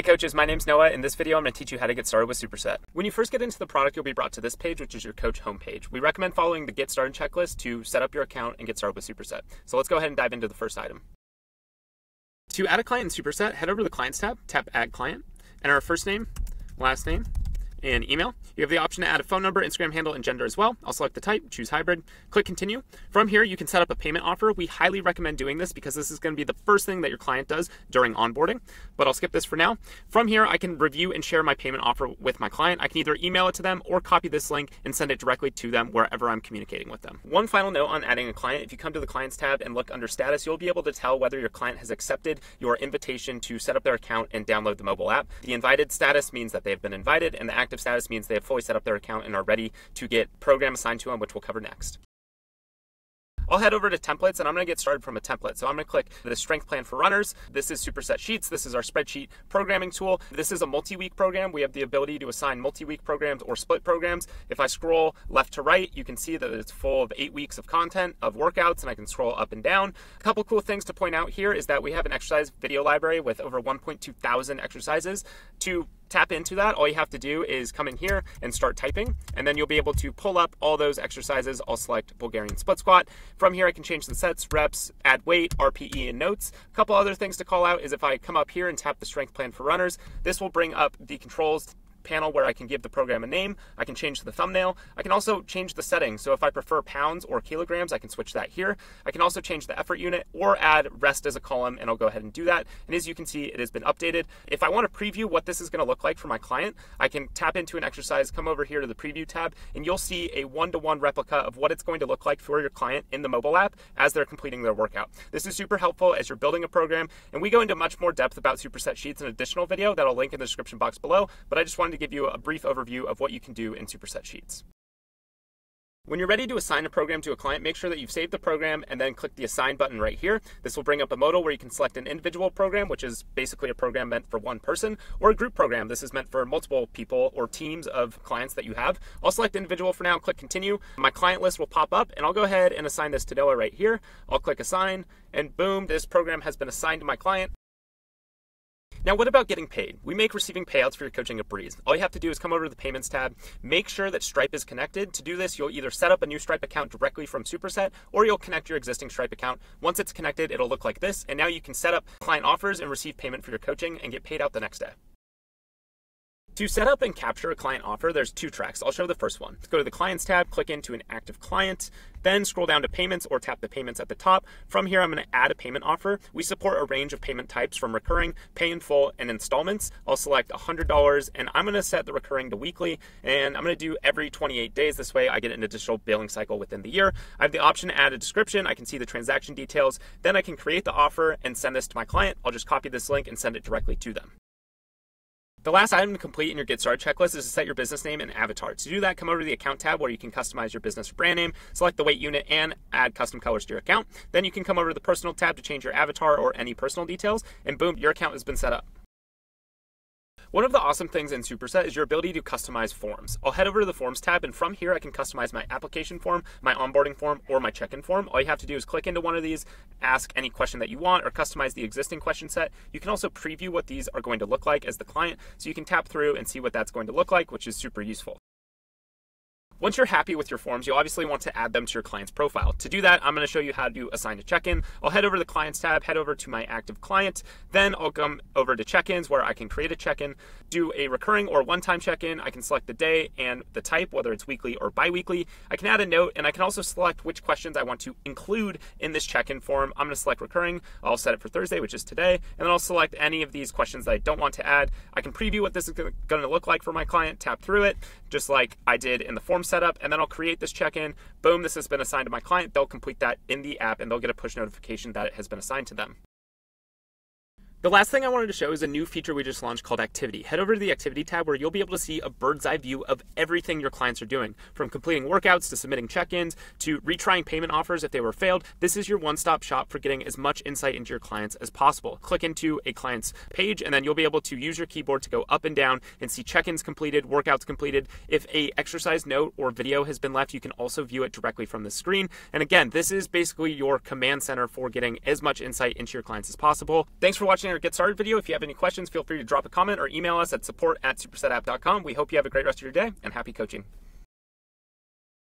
Hey coaches, my name's Noah. In this video, I'm going to teach you how to get started with Superset. When you first get into the product, you'll be brought to this page, which is your coach homepage. We recommend following the get started checklist to set up your account and get started with Superset. So let's go ahead and dive into the first item. To add a client in Superset, head over to the Clients tab, tap Add Client, enter our first name, last name, and email. You have the option to add a phone number, Instagram handle, and gender as well. I'll select the type, choose hybrid, click continue. From here, you can set up a payment offer. We highly recommend doing this because this is going to be the first thing that your client does during onboarding, but I'll skip this for now. From here, I can review and share my payment offer with my client. I can either email it to them or copy this link and send it directly to them wherever I'm communicating with them. One final note on adding a client, if you come to the clients tab and look under status, you'll be able to tell whether your client has accepted your invitation to set up their account and download the mobile app. The invited status means that they've been invited and the active status means they have fully set up their account and are ready to get program assigned to them, which we'll cover next. I'll head over to templates and I'm going to get started from a template. So I'm going to click the strength plan for runners. This is Superset Sheets. This is our spreadsheet programming tool. This is a multi-week program. We have the ability to assign multi-week programs or split programs. If I scroll left to right, you can see that it's full of eight weeks of content of workouts and I can scroll up and down. A couple cool things to point out here is that we have an exercise video library with over 1.2 thousand exercises to tap into that, all you have to do is come in here and start typing, and then you'll be able to pull up all those exercises. I'll select Bulgarian split squat. From here, I can change the sets, reps, add weight, RPE, and notes. A couple other things to call out is if I come up here and tap the strength plan for runners, this will bring up the controls panel where I can give the program a name. I can change the thumbnail. I can also change the settings. So if I prefer pounds or kilograms, I can switch that here. I can also change the effort unit or add rest as a column, and I'll go ahead and do that. And as you can see, it has been updated. If I want to preview what this is going to look like for my client, I can tap into an exercise, come over here to the preview tab, and you'll see a one-to-one replica of what it's going to look like for your client in the mobile app as they're completing their workout. This is super helpful as you're building a program, and we go into much more depth about superset sheets in an additional video that I'll link in the description box below, but I just wanted to give you a brief overview of what you can do in Superset Sheets. When you're ready to assign a program to a client, make sure that you've saved the program and then click the Assign button right here. This will bring up a modal where you can select an individual program, which is basically a program meant for one person, or a group program. This is meant for multiple people or teams of clients that you have. I'll select individual for now, click Continue. My client list will pop up, and I'll go ahead and assign this to Noah right here. I'll click Assign, and boom, this program has been assigned to my client. Now, what about getting paid? We make receiving payouts for your coaching a breeze. All you have to do is come over to the payments tab, make sure that Stripe is connected. To do this, you'll either set up a new Stripe account directly from Superset or you'll connect your existing Stripe account. Once it's connected, it'll look like this. And now you can set up client offers and receive payment for your coaching and get paid out the next day. To set up and capture a client offer, there's two tracks. I'll show the first one. Let's go to the Clients tab, click into an active client, then scroll down to Payments or tap the Payments at the top. From here, I'm going to add a payment offer. We support a range of payment types from recurring, pay in full, and installments. I'll select $100 and I'm going to set the recurring to weekly and I'm going to do every 28 days. This way, I get an additional billing cycle within the year. I have the option to add a description. I can see the transaction details. Then I can create the offer and send this to my client. I'll just copy this link and send it directly to them. The last item to complete in your Get Started checklist is to set your business name and avatar. To do that, come over to the account tab where you can customize your business or brand name, select the weight unit, and add custom colors to your account. Then you can come over to the personal tab to change your avatar or any personal details, and boom, your account has been set up. One of the awesome things in Superset is your ability to customize forms. I'll head over to the Forms tab, and from here I can customize my application form, my onboarding form, or my check-in form. All you have to do is click into one of these, ask any question that you want, or customize the existing question set. You can also preview what these are going to look like as the client, so you can tap through and see what that's going to look like, which is super useful. Once you're happy with your forms, you obviously want to add them to your client's profile. To do that, I'm going to show you how to assign a check-in. I'll head over to the Clients tab, head over to my active client, then I'll come over to check-ins where I can create a check-in, do a recurring or one-time check-in. I can select the day and the type, whether it's weekly or bi-weekly. I can add a note, and I can also select which questions I want to include in this check-in form. I'm going to select recurring. I'll set it for Thursday, which is today, and then I'll select any of these questions that I don't want to add. I can preview what this is going to look like for my client, tap through it, just like I did in the form setup, and then I'll create this check-in. Boom, this has been assigned to my client. They'll complete that in the app and they'll get a push notification that it has been assigned to them. The last thing I wanted to show is a new feature we just launched called Activity. Head over to the Activity tab where you'll be able to see a bird's eye view of everything your clients are doing, from completing workouts to submitting check-ins to retrying payment offers if they were failed. This is your one-stop shop for getting as much insight into your clients as possible. Click into a client's page and then you'll be able to use your keyboard to go up and down and see check-ins completed, workouts completed. If a exercise note or video has been left, you can also view it directly from the screen. And again, this is basically your command center for getting as much insight into your clients as possible. Thanks for watching watching our Get Started video. If you have any questions, feel free to drop a comment or email us at support at supersetapp.com. We hope you have a great rest of your day and happy coaching.